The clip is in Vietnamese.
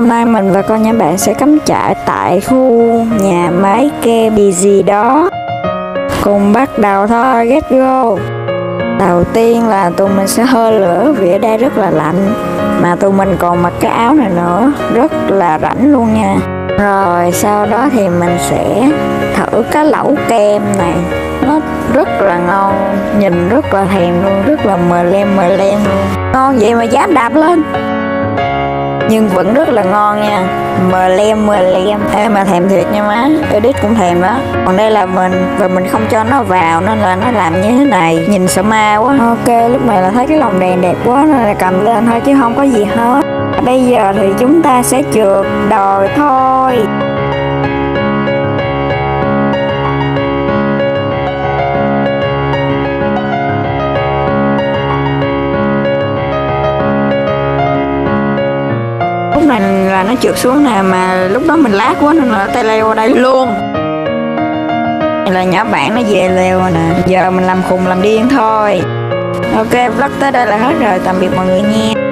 mình và con nhà bạn sẽ cắm trại tại khu nhà máy kem gì đó. Cùng bắt đầu thôi, get go. Đầu tiên là tụi mình sẽ hơi lửa vì ở đây rất là lạnh. Mà tụi mình còn mặc cái áo này nữa Rất là rảnh luôn nha. Rồi sau đó thì mình sẽ thử cái lẩu kem này. Nó rất là ngon Nhìn rất là thèm luôn Rất là mờ lem mờ lem. Luôn Ngon vậy mà dám đạp lên nhưng vẫn rất là ngon nha. Mờ lem mờ lem. Ê, mà thèm thiệt nha má. Edit cũng thèm đó còn đây là mình và mình không cho nó vào nên là nó làm như thế này. Nhìn sợ ma quá. Ok, lúc này là thấy cái lồng đèn đẹp quá nên là cầm lên thôi chứ không có gì hết. Bây giờ thì chúng ta sẽ trượt đồi thôi. Là nó trượt xuống nè, mà lúc đó mình lát quá nên là tay leo ở đây luôn. Là nhỏ bạn nó về leo nè, giờ mình làm khùng làm điên thôi. Ok, vlog tới đây là hết rồi, tạm biệt mọi người nha.